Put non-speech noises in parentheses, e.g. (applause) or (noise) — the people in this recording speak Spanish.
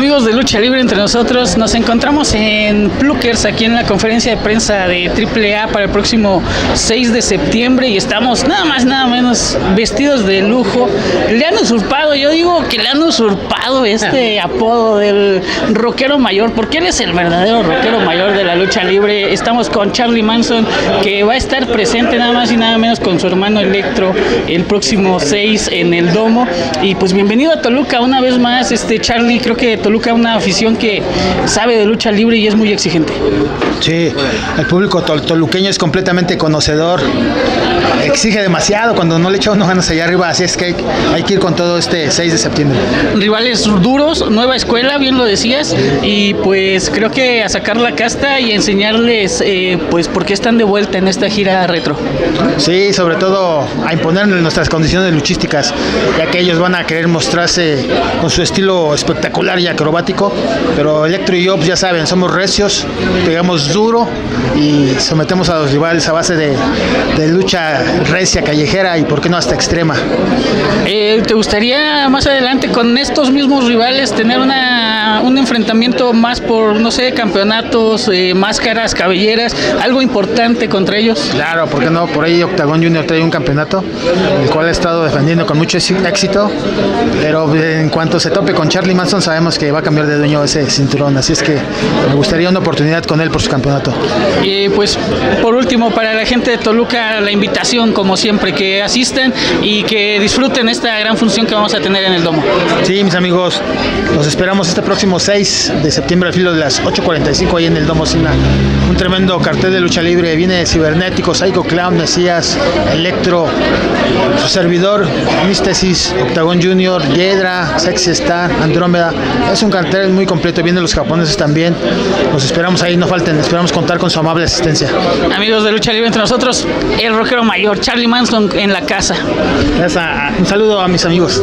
Amigos de Lucha Libre entre nosotros, nos encontramos en Pluckers aquí en la conferencia de prensa de AAA para el próximo 6 de septiembre y estamos nada más, nada menos vestidos de lujo. Le han usurpado, yo digo que le han usurpado este (laughs) apodo del rockero mayor, porque él es el verdadero rockero mayor de la lucha libre. Estamos con Charlie Manson que va a estar presente nada más y nada menos con su hermano Electro el próximo 6 en el Domo. Y pues bienvenido a Toluca una vez más, este Charlie, creo que Toluca una afición que sabe de lucha libre y es muy exigente. Sí, el público toluqueño es completamente conocedor, exige demasiado cuando no le echa unos ganas allá arriba, así es que hay, que ir con todo este 6 de septiembre. Rivales duros, nueva escuela, bien lo decías, y pues creo que a sacar la casta y enseñarles eh, pues por qué están de vuelta en esta gira retro. Sí, sobre todo a imponer nuestras condiciones luchísticas, ya que ellos van a querer mostrarse con su estilo espectacular y acrobático, pero Electro y yo, pues, ya saben, somos recios, pegamos duro y sometemos a los rivales a base de, lucha recia, callejera y por qué no hasta extrema. Eh, ¿Te gustaría más adelante con estos mismos rivales tener una, un enfrentamiento más por, no sé, campeonatos, eh, máscaras, cabelleras, algo importante contra ellos? Claro, ¿por qué no? Por ahí Octagon Junior trae un campeonato, el cual ha estado defendiendo con mucho éxito, pero en cuanto se tope con Charlie Manson sabemos que va a cambiar de dueño ese cinturón, así es que me gustaría una oportunidad con él por su campeonato. Y pues por último, para la gente de Toluca, la invitación como siempre, que asisten y que disfruten esta gran función que vamos a tener en el Domo. Sí, mis amigos, los esperamos este próximo 6 de septiembre al filo de las 8.45 ahí en el Domo Sina. Un tremendo cartel de lucha libre, viene Cibernético, Psycho Clown, Mesías, Electro, su servidor, Místesis, Octagon Junior, Yedra, Sexy Star, Andrómeda. Es un cartel muy completo, vienen los japoneses también. Los esperamos ahí, no falten, esperamos contar con su amable asistencia. Amigos de Lucha Libre entre nosotros, el rockero mayor, Charlie Manson en la casa. Un saludo a mis amigos.